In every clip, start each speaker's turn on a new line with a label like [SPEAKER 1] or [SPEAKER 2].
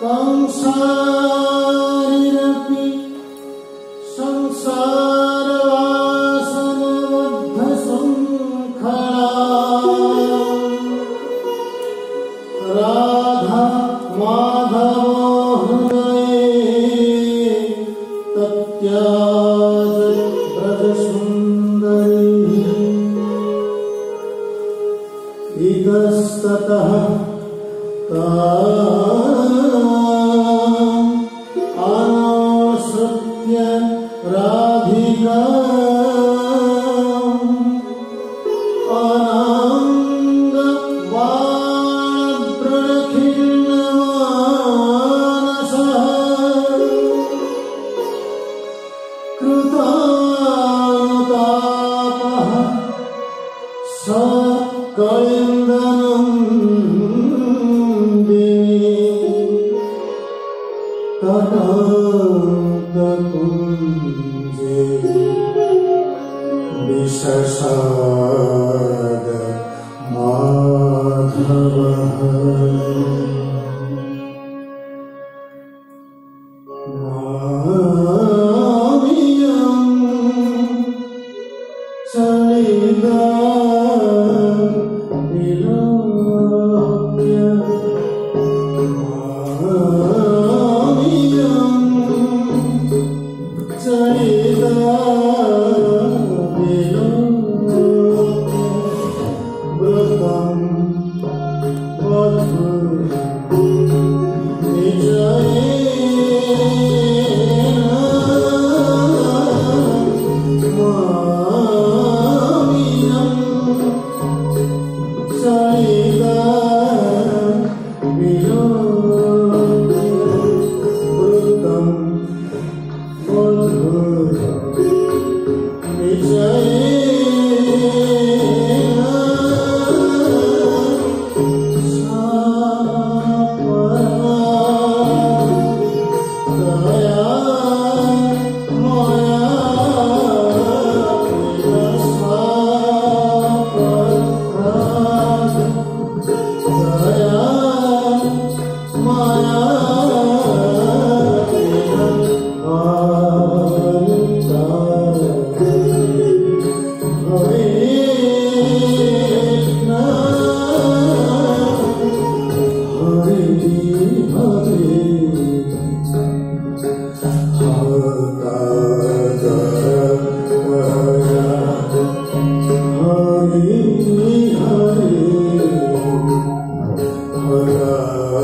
[SPEAKER 1] कंसारिरपि संसारवासनबद्धसङ्खला Radha माधवो Oh.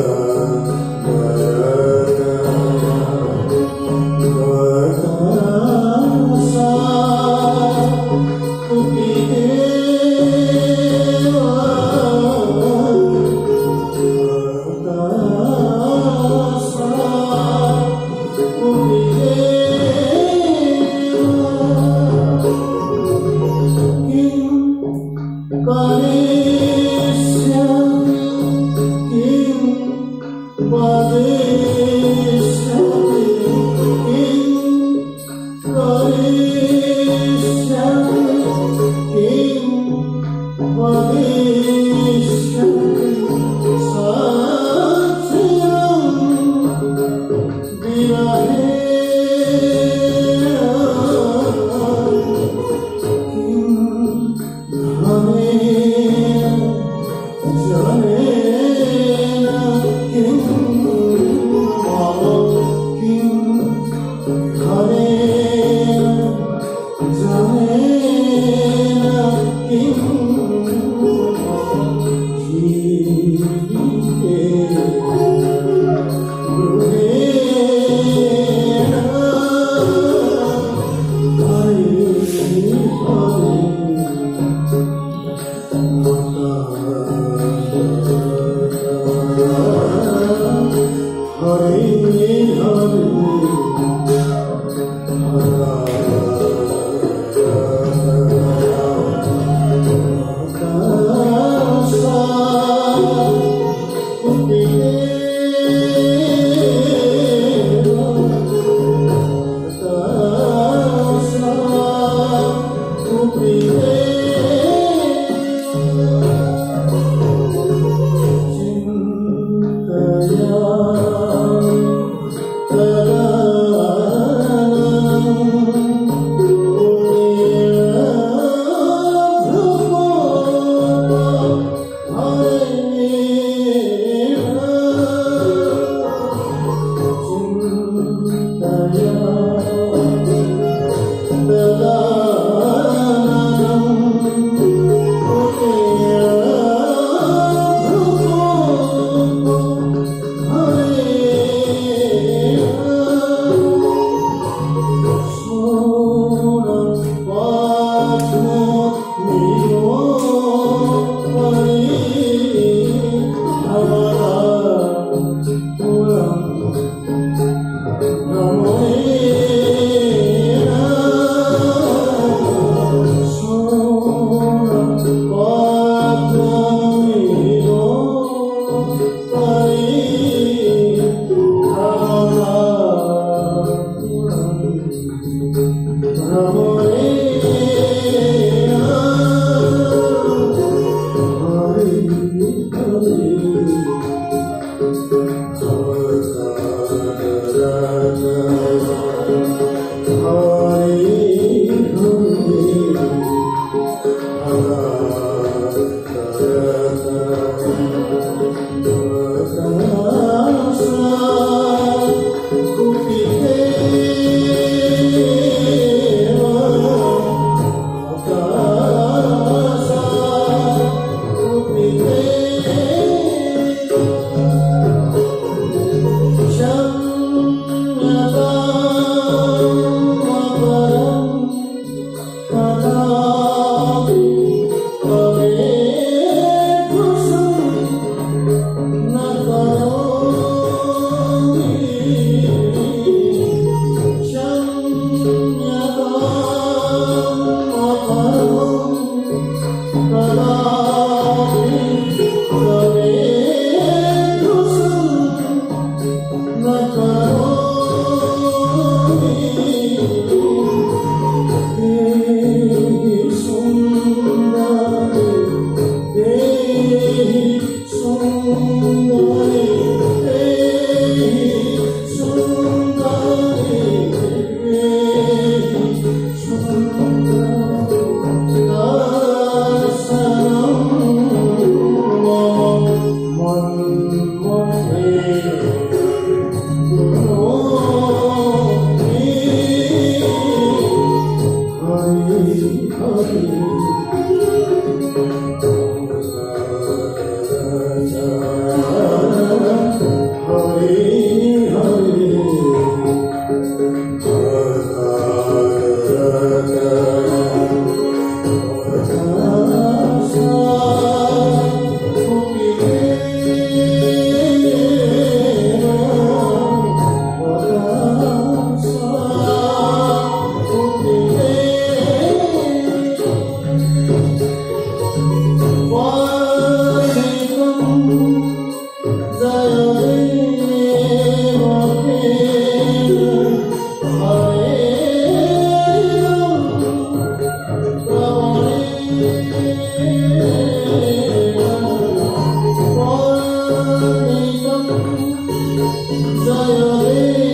[SPEAKER 1] uh, Sayonara.